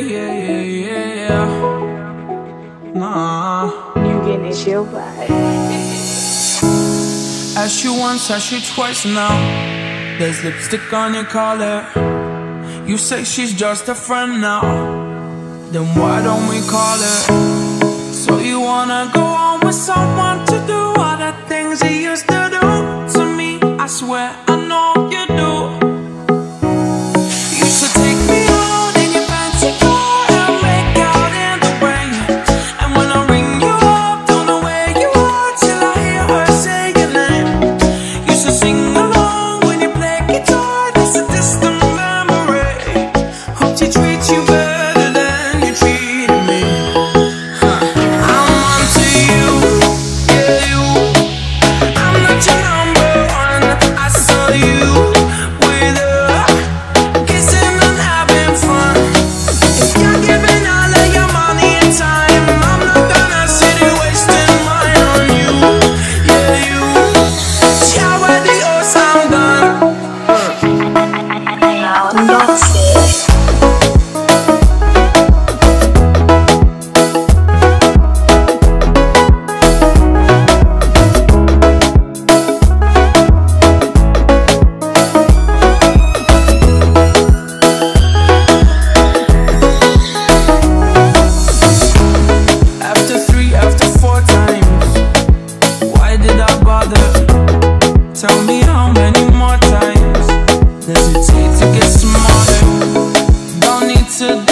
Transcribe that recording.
yeah, yeah, yeah, yeah. Nah. You getting it your body. Ask you once, ask you twice now. There's lipstick on your collar. You say she's just a friend now. Then why don't we call her? So you wanna go on many more times as it takes to get smarter. Don't need to.